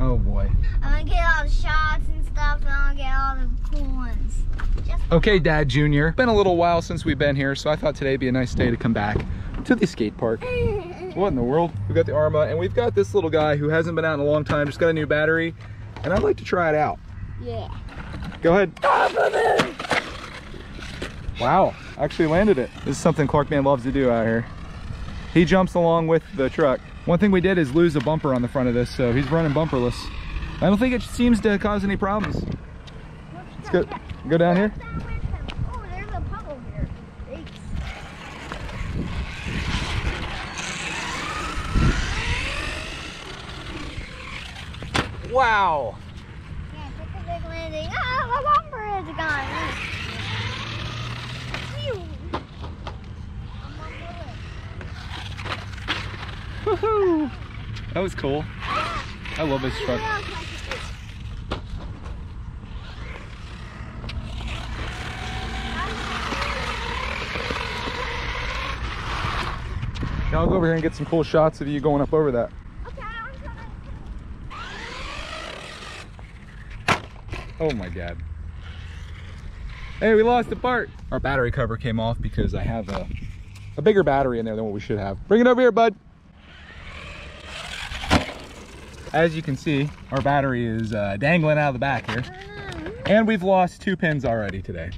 Oh boy. I'm gonna get all the shots and stuff, and I'll get all the cool ones. Just Okay, Dad Junior. Been a little while since we've been here, so I thought today'd be a nice day to come back to the skate park. What in the world? We've got the Arrma, and we've got this little guy who hasn't been out in a long time, just got a new battery, and I'd like to try it out. yeah. Go ahead. Wow, actually landed it. This is something Clarkman loves to do out here. He jumps along with the truck. One thing we did is lose a bumper on the front of this, so he's running bumperless. I don't think it seems to cause any problems. Let's go, go down here. Oh, there's a puddle here. Thanks. Wow. Yeah, take a big landing. Ah, my bumper is gone. Phew. I'm on the way. Woohoo. That was cool. I love this truck. Now I'll go over here and get some cool shots of you going up over that. Oh my god. Hey, we lost a part. Our battery cover came off because I have a, a bigger battery in there than what we should have. Bring it over here, bud. As you can see, our battery is uh, dangling out of the back here. And we've lost two pins already today.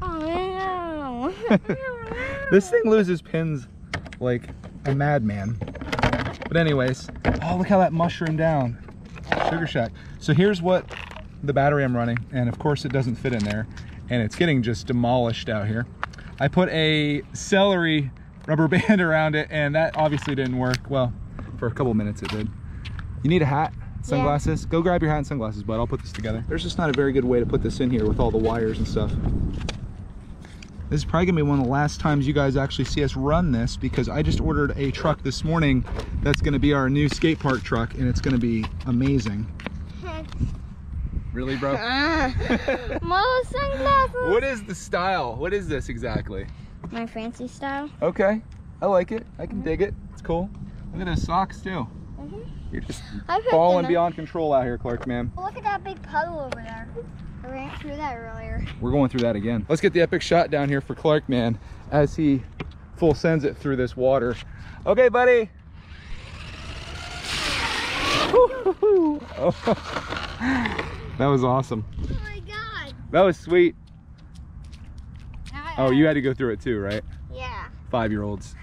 This thing loses pins like a madman. But anyways, oh, look how that mushroomed down. Sugar Shack. So here's what the battery I'm running, and of course it doesn't fit in there, and it's getting just demolished out here. I put a celery rubber band around it, and that obviously didn't work. Well, for a couple minutes it did. You need a hat, sunglasses? Go grab your hat and sunglasses, bud. I'll put this together. There's just not a very good way to put this in here with all the wires and stuff. This is probably gonna be one of the last times you guys actually see us run this because I just ordered a truck this morning that's gonna be our new skate park truck and it's gonna be amazing. Really, bro? More sunglasses. what is the style? What is this exactly? My fancy style. Okay, I like it. I can dig it. It's cool. Look at those socks too. Mhm. You're just falling beyond control out here, Clark, man. Look at that big puddle over there. I ran through that earlier. We're going through that again. Let's get the epic shot down here for Clark, man, as he full sends it through this water. Okay, buddy. that was awesome. Oh my god. That was sweet. Oh, you had to go through it too, right? Yeah. Five-year-olds.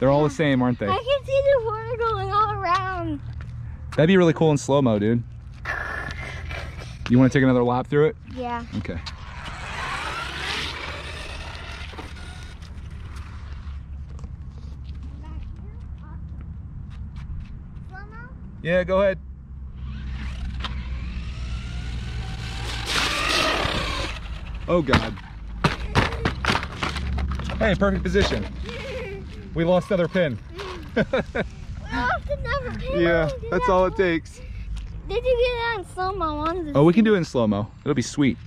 They're all the same, aren't they? I can see the water going all around. That'd be really cool in slow-mo, dude. You want to take another lap through it? Yeah. Okay. Yeah, go ahead. Oh God. Hey, perfect position. We lost another pin. We lost another pin. yeah, that's that- all it takes. Did you get that in slow mo? Oh, we can do it in slow-mo. It'll be sweet.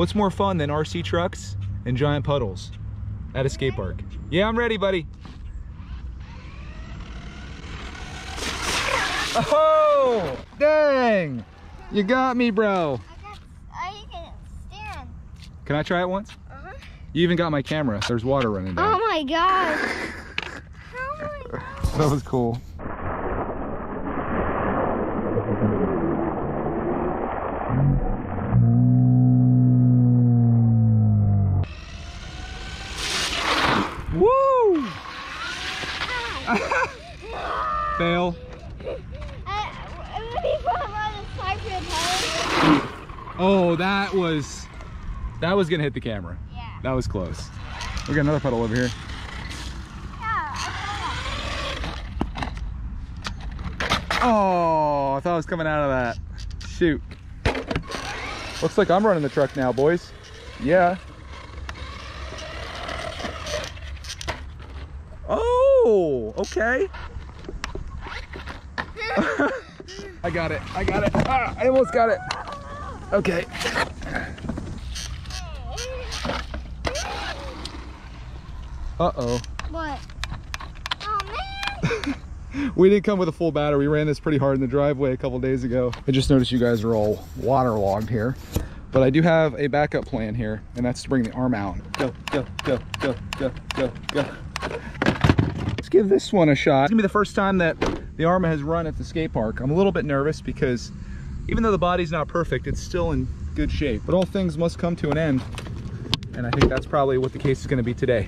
What's more fun than RC trucks and giant puddles at a skate park? Yeah, I'm ready, buddy. Oh, dang. You got me, bro. I got. I can stand. Can I try it once? Uh-huh. You even got my camera. There's water running Oh my gosh. Oh my gosh. That was cool. fail? Oh, that was, that was gonna hit the camera. Yeah. That was close. We got another puddle over here. Oh, I thought I was coming out of that. Shoot. Looks like I'm running the truck now, boys. Yeah. Oh, okay. I got it, I got it. Ah, I almost got it. Okay. Uh-oh. What? Oh man! We didn't come with a full battery. We ran this pretty hard in the driveway a couple days ago. I just noticed you guys are all waterlogged here. But I do have a backup plan here, and that's to bring the arm out. Go, go, go, go, go, go, go. Let's give this one a shot. It's gonna be the first time that the Arrma has run at the skate park. I'm a little bit nervous because even though the body's not perfect, it's still in good shape. But all things must come to an end. And I think that's probably what the case is gonna be today.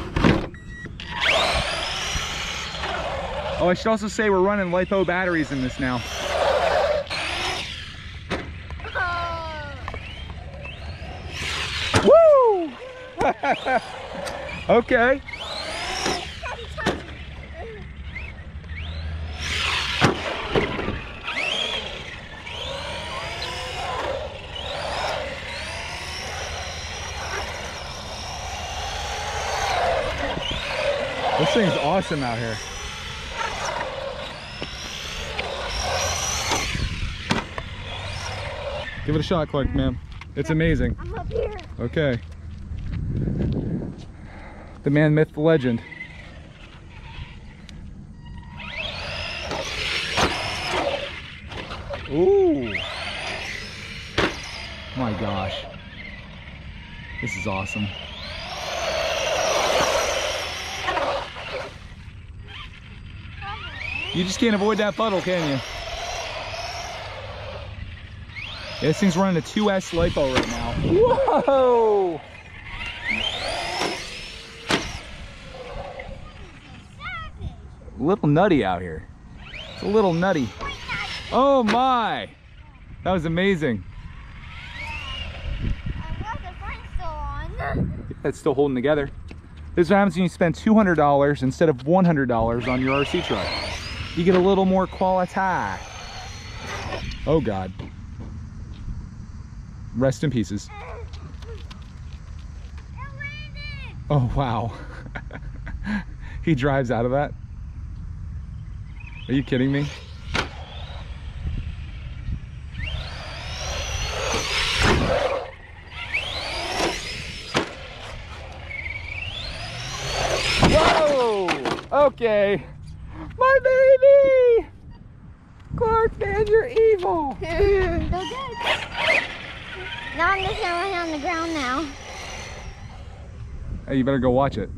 Oh, I should also say we're running LiPo batteries in this now. Woo! okay. This thing's awesome out here. Give it a shot, Clark, ma'am. It's amazing. I'm up here. Okay. The man, myth, the legend. Ooh. My gosh. This is awesome. You just can't avoid that puddle, can you? Yeah, this thing's running a 2S LiPo right now. Whoa! A little nutty out here. It's a little nutty. Oh my! That was amazing. I got the front still. It's still holding together. This is what happens when you spend $200 instead of $100 on your RC truck. You get a little more quality. Oh God. Rest in pieces. Oh wow. he drives out of that. Are you kidding me? Whoa! Okay. My baby! Man, you're evil. They're good. Now I'm just gonna lay on the ground now. Hey, you better go watch it.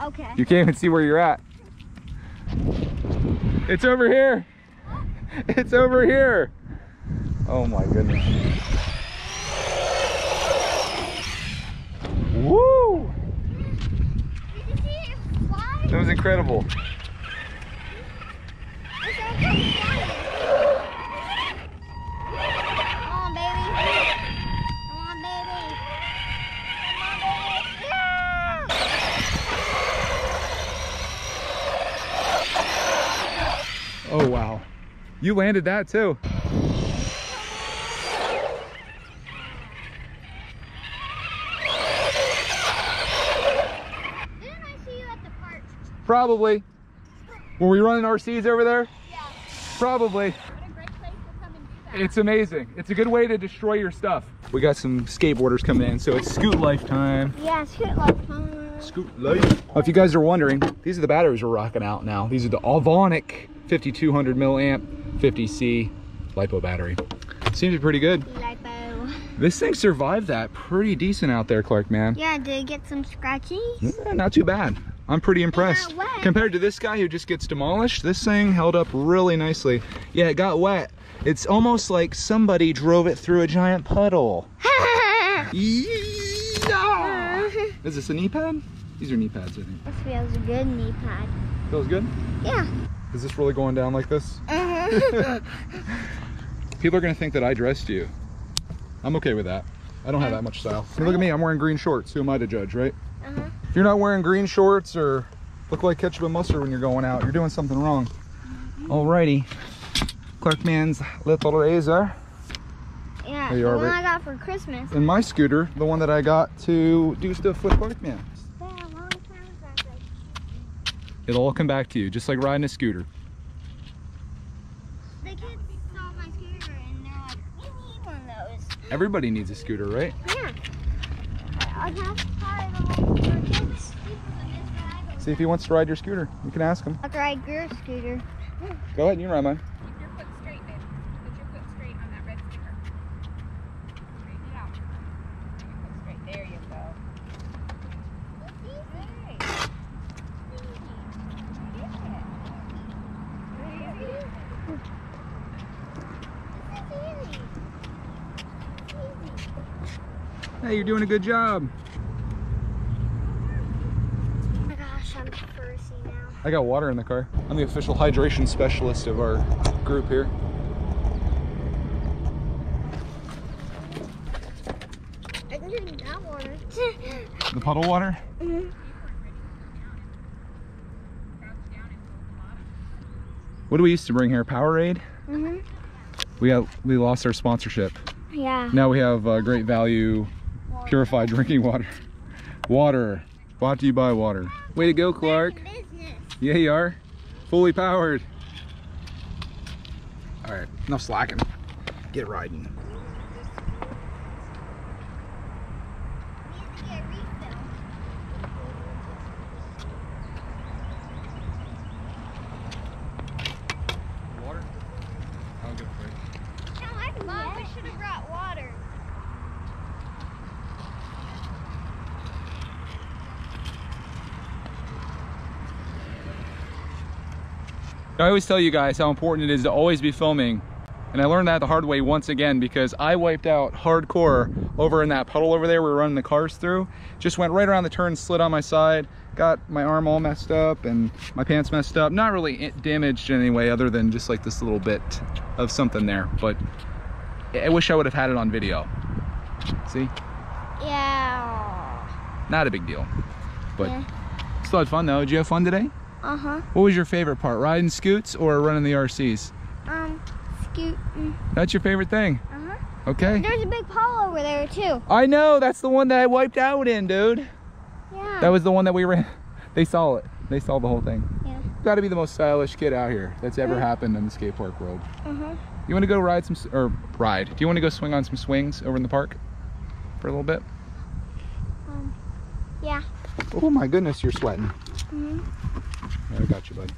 Okay. You can't even see where you're at. It's over here. It's over here. Oh my goodness. Woo! Did you see it fly? That was incredible. It's gonna come flying. Come on, baby. Come on, baby. Come on, baby. Yeah! Oh wow. You landed that too. Didn't I see you at the park? Probably. Were we running RCs over there? Yeah. Probably. What a great place to come and do that. It's amazing. It's a good way to destroy your stuff. We got some skateboarders coming in, so it's scoot lifetime. Yeah, scoot fun. Scoot. Oh, if you guys are wondering, these are the batteries we're rocking out now. These are the Ovonic 5200 milliamp 50C LiPo battery. Seems pretty good. Lipo. This thing survived that pretty decent out there, Clark, man. Yeah, did it get some scratchies? Yeah, not too bad. I'm pretty impressed. Compared to this guy who just gets demolished, this thing held up really nicely. Yeah, it got wet. It's almost like somebody drove it through a giant puddle. Yeah. Is this a knee pad? These are knee pads, I think. this feels a good knee pad. Feels good? Yeah. Is this really going down like this? Uh-huh. People are gonna think that I dressed you. I'm okay with that. I don't have that much style. Look at me, I'm wearing green shorts. Who am I to judge, right? Uh-huh. If you're not wearing green shorts or look like ketchup and mustard when you're going out, you're doing something wrong. Alrighty. Clarkman's little razor. There you the are, one right? I got for Christmas. And my scooter, the one that I got to do stuff with Clarkman. Yeah, a long time ago. It'll all come back to you, just like riding a scooter. The kids saw my scooter and they're like, we need one of those. Everybody needs a scooter, right? Yeah. I'll have to try the one for kids. See if he wants to ride your scooter. You can ask him. I'll ride your scooter. Go ahead, you can ride mine. Keep your foot straight, babe. Put your foot straight on that red sticker. Straighten it out. Put your foot straight. There you go. Great. Hey, you're doing a good job. Oh my gosh, I'm thirsty now. I got water in the car. I'm the official hydration specialist of our group here. I can drink that water. The puddle water? Mhm. What do we used to bring here? Powerade? Mhm. We got we lost our sponsorship. Yeah. Now we have uh, great value purified drinking water. Water. Brought to you by water. Way to go, Clark. Yeah, you are. Fully powered. All right, enough slacking. Get riding. Need to get refill. Water? I'll get it No, I can Mom, we should have brought water. I always tell you guys how important it is to always be filming. And I learned that the hard way once again because I wiped out hardcore over in that puddle over there we were running the cars through. Just went right around the turn, slid on my side, got my arm all messed up and my pants messed up. Not really damaged in any way other than just like this little bit of something there. But I wish I would have had it on video. See? Yeah. Not a big deal. But Yeah. still had fun though. Did you have fun today? Uh huh. What was your favorite part? Riding scoots or running the RCs? Um, scoot. Uh That's your favorite thing. Uh huh. Okay. There's a big pole over there too. I know, that's the one that I wiped out in, dude. Yeah. That was the one that we ran. They saw it. They saw the whole thing. Yeah. Got to be the most stylish kid out here that's ever Yeah. happened in the skate park world. Uh huh. You want to go ride some, or ride? Do you want to go swing on some swings over in the park for a little bit? Um. Yeah. Oh my goodness, you're sweating. Mhm. Yeah, I got you, bud.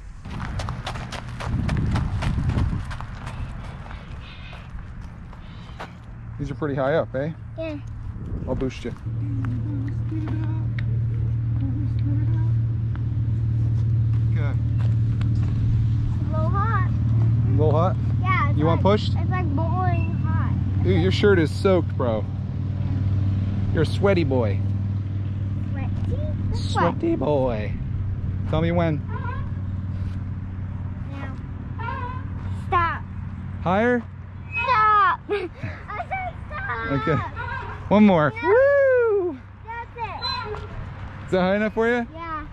These are pretty high up, eh? Yeah. I'll boost you. Okay. A little hot. A little hot? Yeah. It's You want pushed? It's like boiling hot. Dude, your shirt is soaked, bro. You're a sweaty boy. Sweaty. Sweaty boy. Tell me when. Now. Stop. Higher? Stop. I said stop. Okay. One more. No. Woo! That's it. Is that high enough for you? Yeah.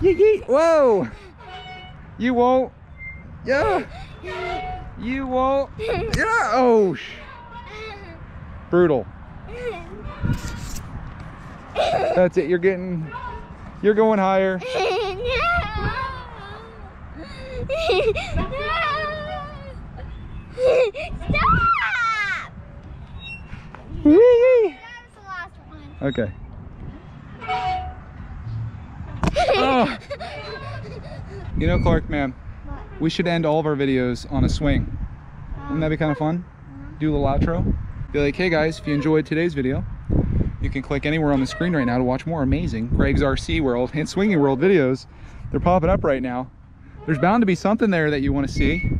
Yeet, yeet. Whoa! You won't. Yeah. You won't. Yeah. Oh. sh- Brutal. That's it. You're getting. You're going higher. Stop! Whee! That was the last one. Okay. Oh. You know, Clark, man, we should end all of our videos on a swing. Wouldn't that be kind of fun? Uh-huh. Do a little outro. Be like, hey guys, if you enjoyed today's video, you can click anywhere on the screen right now to watch more amazing Greg's RC World and Swinging World videos. They're popping up right now. There's bound to be something there that you want to see.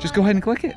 Just go ahead and click it.